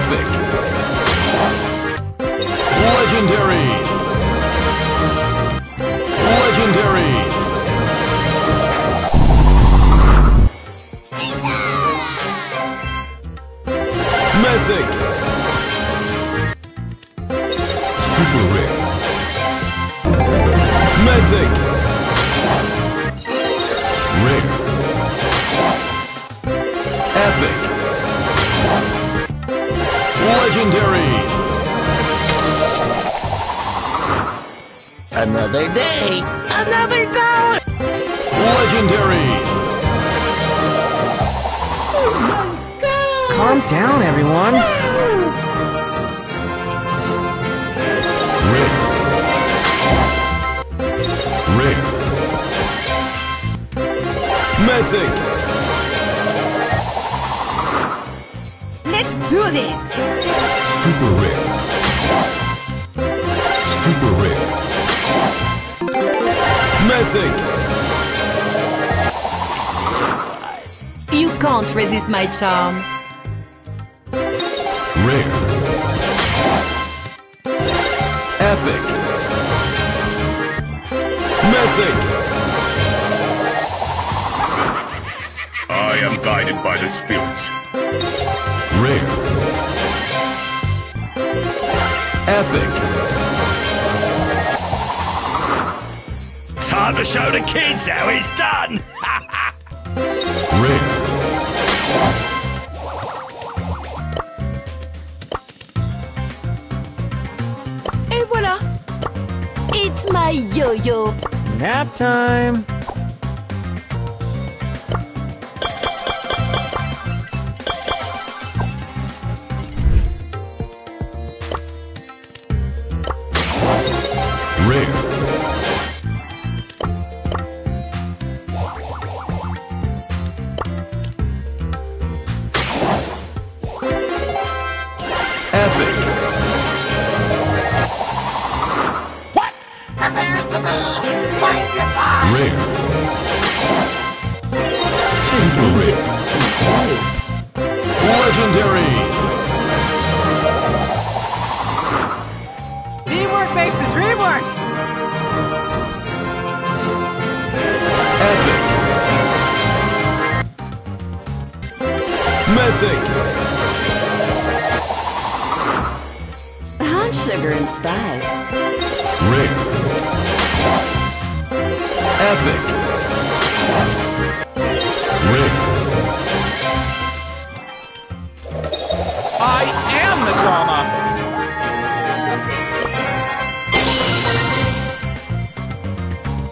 Epic. Legendary. Legendary. Mythic. Super rare. Mythic. Legendary. Another day, another dollar. Legendary. Calm down, everyone. Rare. Rare. Mythic. Super rare. Mythic. You can't resist my charm. Rare. Epic. Mythic. I am guided by the spirits. Rare. Epic. Time to show the kids how it's done! Rare. Et voilà. It's my yo-yo. Nap time. Mythic. I'm sugar and spice. Rare. Epic. Rare. I am the drama.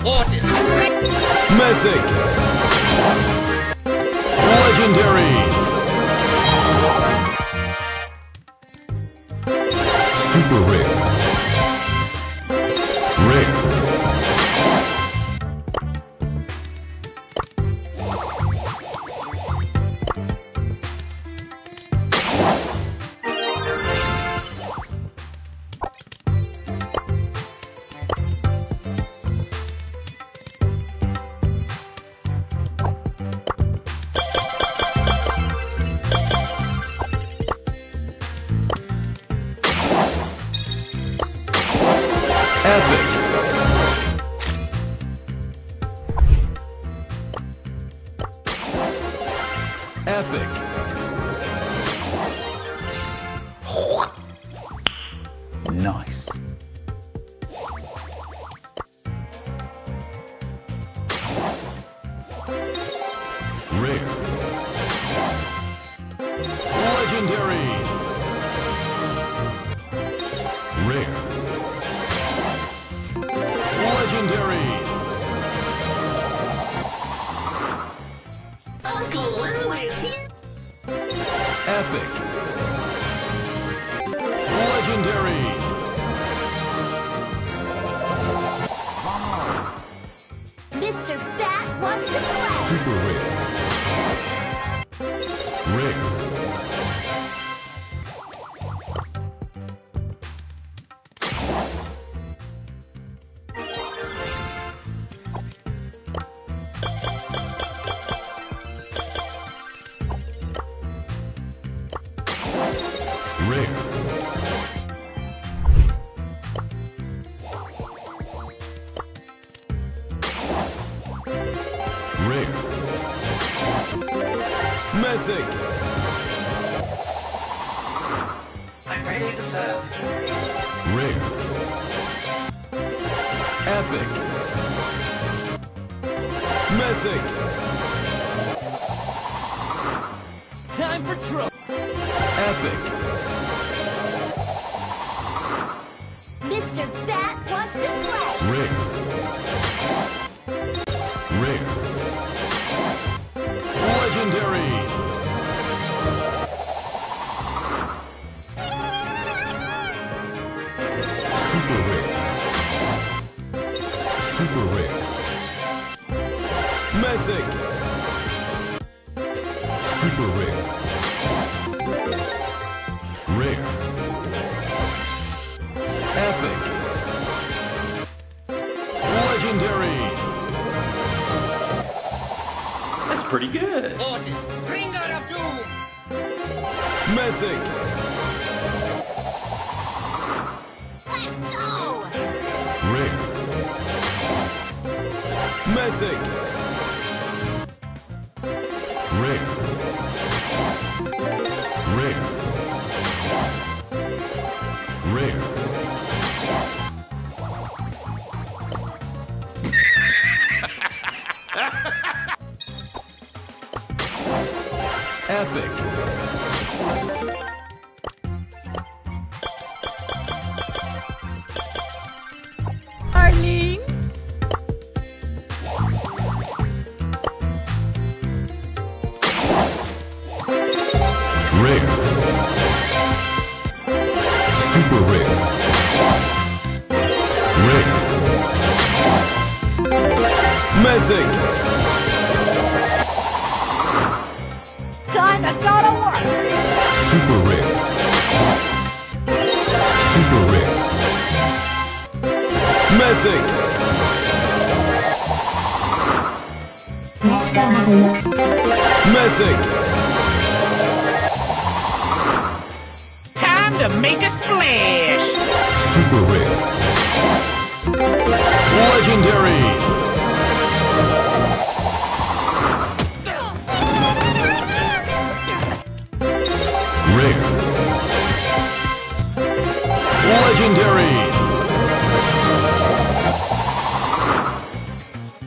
What is Mythic. Legendary. Super rare. Legendary. Rare. Legendary. Uncle Lou is here? Epic. Legendary. Mr. Bat wants to play! Super rare. Rare. rare. Rare. Mythic. I'm ready to serve. Rare. Epic. Mythic. Time for trouble. Epic. Mr. Bat wants to play. Rare. Rare. Legendary. Super rare. Super rare. Mythic. Epic. Legendary. That's pretty good. Otis, bringer of doom. Mythic. Let's go! Rare. Mythic. Rare. Rare. Epic. Super rare. Super rare. Mythic. Let's go have a look. Mythic. Time to make a splash! Super rare. Legendary. Rare. Legendary.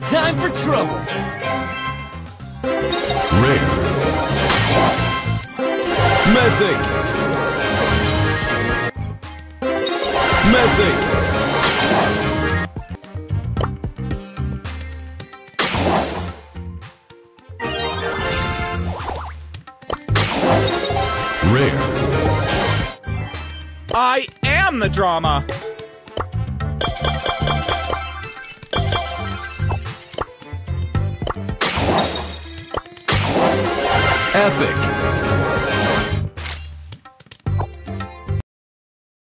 Time for trouble. Rare. Mythic. Mythic. I am the drama. Epic.